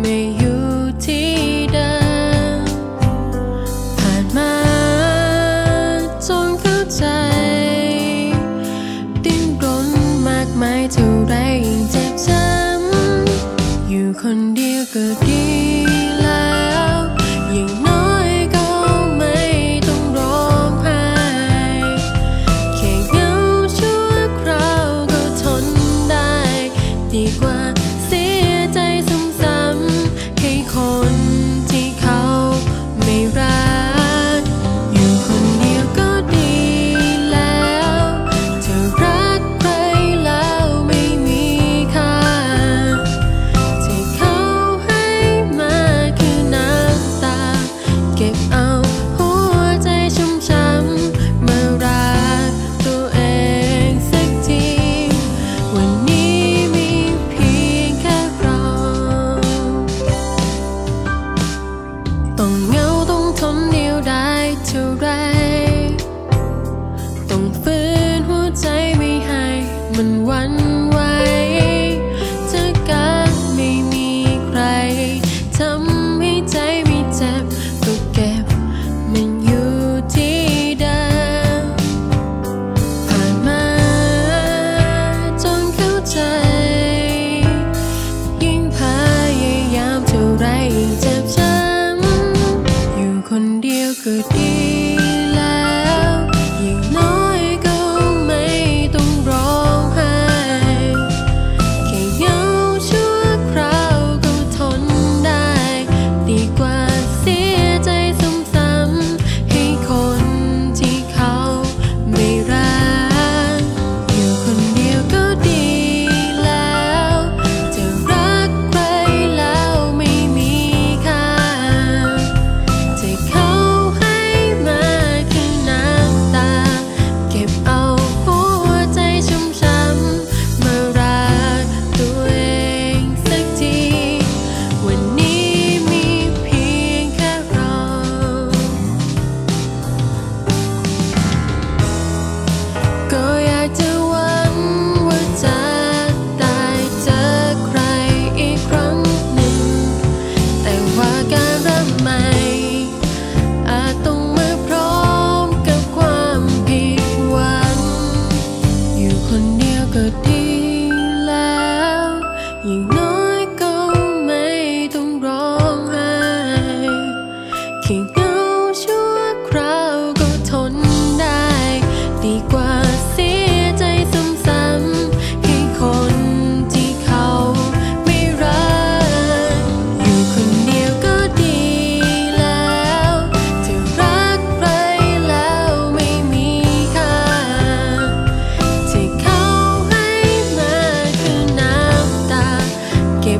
ไม่อยู่ที่เดิมผ่านมาจนเข้าใจ ดิ้นรนมากมายเท่าไรยิ่งเจ็บช้ำอยู่คนเดียวก็ดี เก็บเอาหัวใจชุ่มช้ำมื่รักตัวเองสักที วันนี้มีเพียงแค่เราต้องเหงาต้องทนเดียวได้เท่าไร you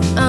shape.